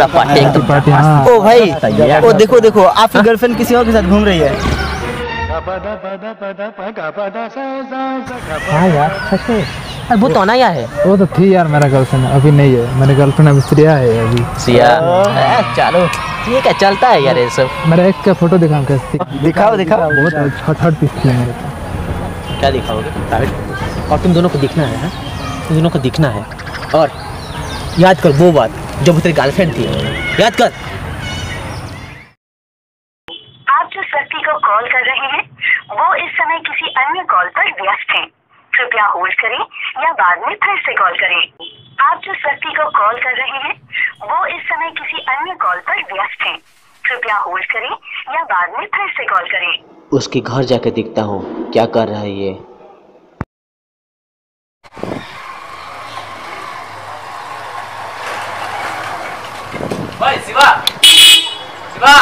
पूरा पार्टी एकदम पार्टी हाँ। ओ भाई ओ देखो देखो आपकी गर्लफ्रेंड किसी और के साथ घूम रही है। हाँ यार सच में। अरे वो तो अनाया है। वो तो थी यार मेरा गर्लफ्रेंड अभी नहीं है। मेरी गर्लफ्रेंड अभी श्रेया है अभी। सिया चलो। ठीक है चलता है यार ये सब? मेरा एक का फ़ोटो दिखाऊँ कैसे दिखाओ दिखाओ। बहुत हॉट हॉट पीस थी मेरे को क्या दिखाओगे? और तुम दोनों को दिखना है हाँ? तुम दोनों को दिखना है। और याद कर वो बात। जो वो तेरी गर्लफ्रेंड थी। याद कर। आप जिस व्यक्ति को कॉल कर रहे हैं वो इस समय किसी अन्य कॉल पर व्यस्त हैं। कृपया होल्ड करें या बाद में फिर से कॉल करें। आप जिस व्यक्ति को कॉल कर रहे हैं वो इस समय किसी अन्य कॉल पर व्यस्त हैं। कृपया होल्ड करें या बाद में फिर से कॉल करें। उसके घर जाके देखता हूँ क्या कर रहा है ये। ओए शिवा शिवा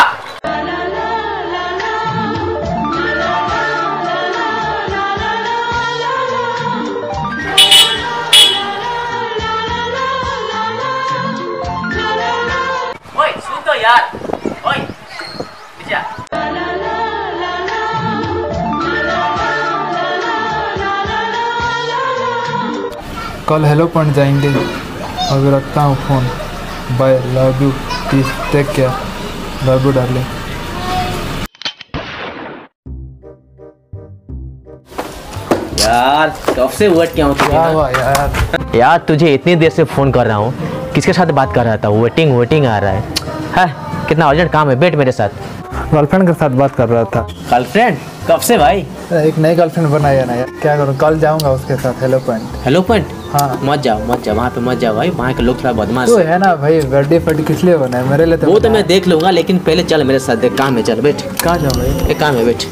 कल हेलो पॉइंट जाएँगे। अभी रखता हूँ phone. Bye love you please take care love you darling यार कब से वेट क्या क्या हूँ हुआ यार? यार तुझे इतनी देर से फ़ोन कर रहा हूँ। किसके साथ बात कर रहा था? वेटिंग वेटिंग आ रहा है। है कितना अर्जेंट काम है? बैठ मेरे साथ। गर्लफ्रेंड के साथ बात कर रहा था। गर्लफ्रेंड कब से भाई? एक नई गर्लफ्रेंड बनाया ना यार। क्या करूँ? कल जाऊँगा उसके साथ। हेलो पॉइंट हेलो पॉइंट हाँ। मत जाओ मत जाओ वहाँ पे मत जाओ भाई वहाँ के लोग थोड़ा बदमाश। तो है ना भाई बर्थडे पार्टी किस लिए बना है मेरे लिए तो वो तो मैं देख लूँगा लेकिन पहले चल मेरे साथ देख काम है चल बैठ। कहाँ जाओ भाई? एक काम है बैठ।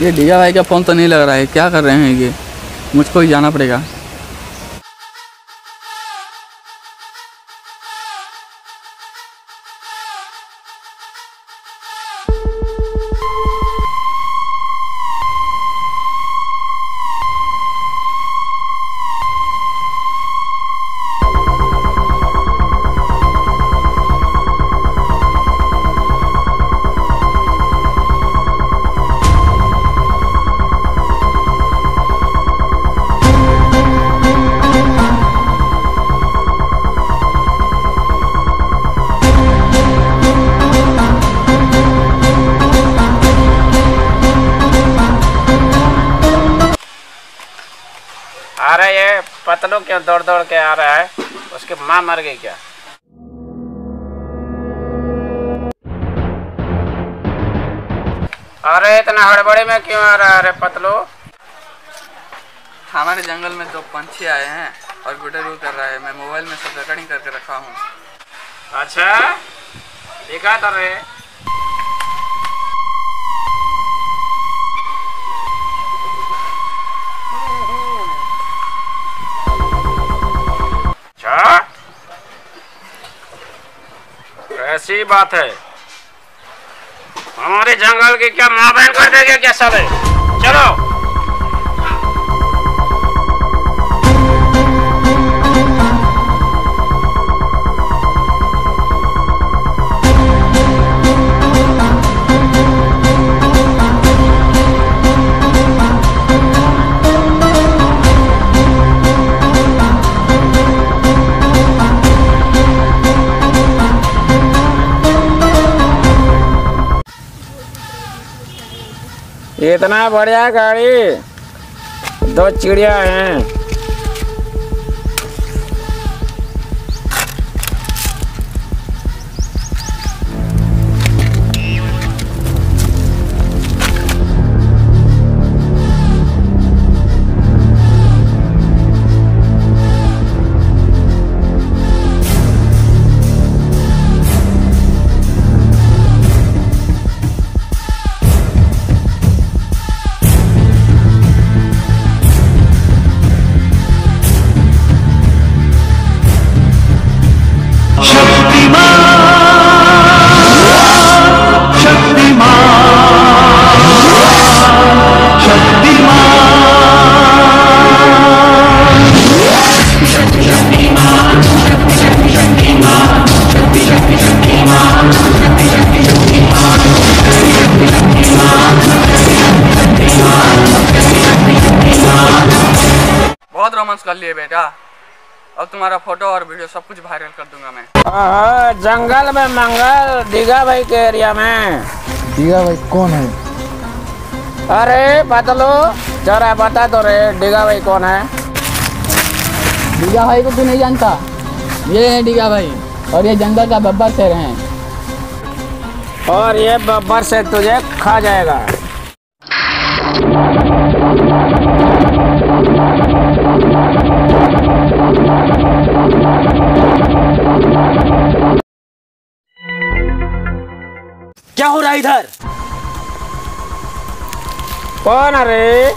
ये डीजा भाई का फ़ोन तो नहीं लग रहा है। क्या कर रहे हैं ये? मुझको ही जाना पड़ेगा। अरे ये पतलू क्यों दौड़ दौड़ के आ रहा है? उसकी माँ मर गई क्या? अरे इतना हड़बड़ी में क्यों आ रहा है अरे पतलू? हमारे जंगल में दो पंछी आए हैं और गुडर गुड कर रहा है। मैं मोबाइल में सब रिकॉर्डिंग करके रखा हूँ। अच्छा? दिखा तो रे। ऐसी बात है। हमारे जंगल की क्या माँ बहन कर देगा क्या सब? है चलो। इतना बढ़िया गाड़ी दो चिड़िया हैं। लिए बेटा। अब तुम्हारा फ़ोटो और वीडियो सब कुछ वायरल कर दूँगा मैं। ओहो, जंगल में मंगल दीघा भाई के एरिया में। दीगा भाई कौन है? अरे पतलू जरा बता दो रे दीघा भाई कौन है? डिगा भाई को तू नहीं जानता? ये है डिगा भाई और ये जंगल का बब्बर शेर है। और ये बब्बर से तुझे खा जाएगा। इधर। कौन अरे?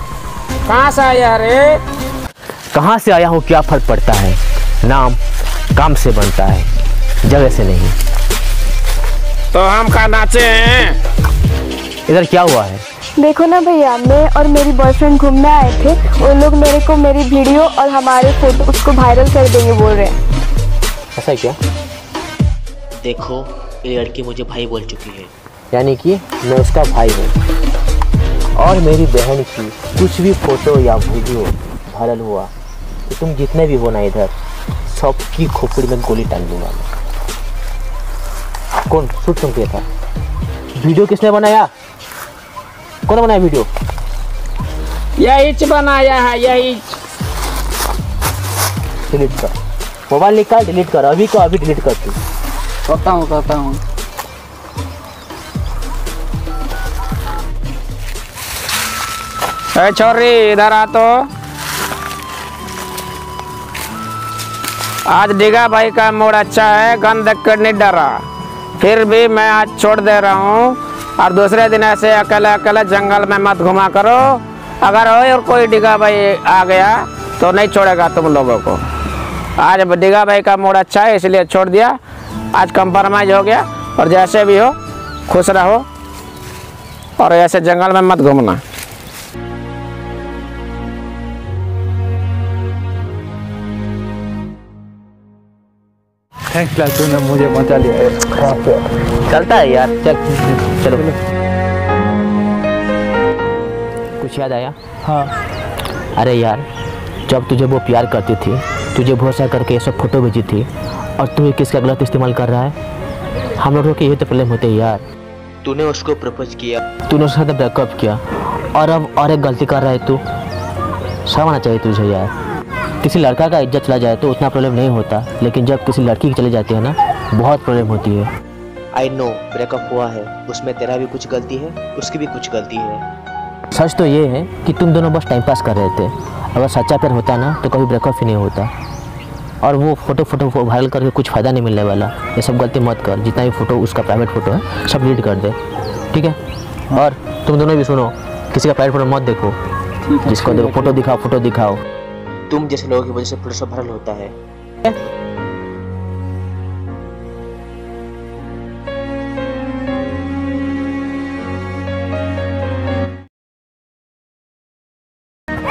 कहाँ से आया रे कहाँ से आया हूँ? क्या फ़र्क पड़ता है? नाम काम से बनता है जगह से नहीं। तो हम कहा नाचे हैं? इधर क्या हुआ है? देखो ना भैया मैं और मेरी बॉयफ्रेंड घूमने आए थे। वो लोग मेरे को मेरी वीडियो और हमारे फ़ोटो उसको वायरल कर देंगे बोल रहे हैं। ऐसा क्या? देखो ये लड़की मुझे भाई बोल चुकी है। यानी कि मैं उसका भाई हूँ। और मेरी बहन की कुछ भी फ़ोटो या वीडियो वायरल हुआ तो तुम जितने भी हो ना इधर सबकी खोपड़ी में गोली टांग दूँगा मैं। कौन? शूट तुम किया था। वीडियो किसने बनाया? कौन बनाया वीडियो? यही बनाया है यही। डिलीट कर। मोबाइल निकाल डिलीट कर। अभी को अभी डिलीट कर तू करता हूँ करता हूँ। ए छोरी इधर आ तो आज डिगा भाई का मूड अच्छा है गन देख कर नहीं डरा। फिर भी मैं आज छोड़ दे रहा हूँ। और दूसरे दिन ऐसे अकेले अकेले जंगल में मत घुमा करो। अगर और कोई डिगा भाई आ गया तो नहीं छोड़ेगा तुम लोगों को। आज डिगा भाई का मूड अच्छा है, इसलिए छोड़ दिया। आज कंप्रोमाइज हो गया। और जैसे भी हो, खुश रहो। और ऐसे जंगल में मत घूमना। थैंक्स यार तूने मुझे बचा लिया चलता है यार चल चलो कुछ याद आया हाँ। अरे यार जब तुझे वो प्यार करती थी तुझे भरोसा करके ये सब फ़ोटो भेजी थी और तू किसका गलत इस्तेमाल कर रहा है? हम लोगों के ये तो प्रॉब्लम होते हैं यार। तूने उसको प्रपोज किया। तूने उसके साथ ब्रेकअप किया और अब और एक गलती कर रहा है तू। आना चाहिए तुझे यार। किसी लड़का का इज़्ज़त चला जाए तो उतना प्रॉब्लम नहीं होता। लेकिन जब किसी लड़की की चली जाती है ना बहुत प्रॉब्लम होती है। आई नो ब्रेकअप हुआ है। उसमें तेरा भी कुछ गलती है उसकी भी कुछ गलती है। सच तो ये है कि तुम दोनों बस टाइम पास कर रहे थे। अगर सच्चा प्यार होता ना तो कभी ब्रेकअप ही नहीं होता। और वो फ़ोटो फ़ोटो वायरल करके कुछ फ़ायदा नहीं मिलने वाला। ये सब गलती मत कर। जितना भी फ़ोटो उसका प्राइवेट फ़ोटो है सब डिलीट कर दे। ठीक है? और तुम दोनों भी सुनो किसी का प्राइवेट फ़ोटो मत देखो। जिसको देखो फ़ोटो दिखाओ फ़ोटो दिखाओ। तुम जैसे लोगों की वजह से सब भरल होता है।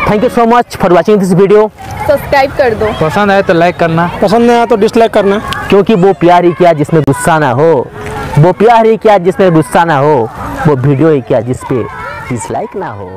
Thank you so much for watching this video subscribe कर दो। पसंद आए तो लाइक करना। पसंद नहीं आया तो डिसलाइक करना। क्योंकि वो प्यार ही किया जिसमें गुस्सा ना हो वो प्यार ही किया जिसमें गुस्सा ना हो वो वीडियो ही किया जिसपे डिसलाइक ना हो।